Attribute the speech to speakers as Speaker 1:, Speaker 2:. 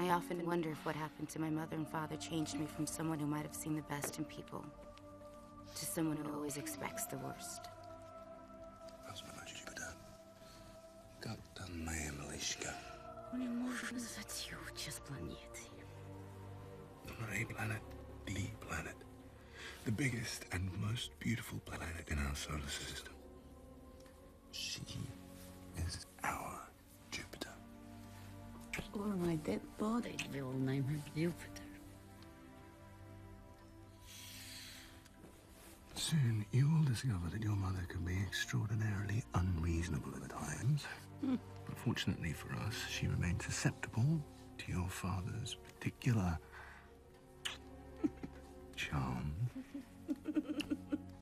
Speaker 1: I often wonder if what happened to my mother and father changed me from someone who might have seen the best in people to someone who always expects the worst.
Speaker 2: Rozmawiać Jupiter. Gadda moja Malishka.
Speaker 3: Nie można nazywać Jucia z planety.
Speaker 2: Not a planet, the planet. The biggest and most beautiful planet in our solar system.
Speaker 3: My dead body will name her Jupiter.
Speaker 2: Soon you will discover that your mother can be extraordinarily unreasonable at times. Hmm. But fortunately for us, she remains susceptible to your father's particular charms.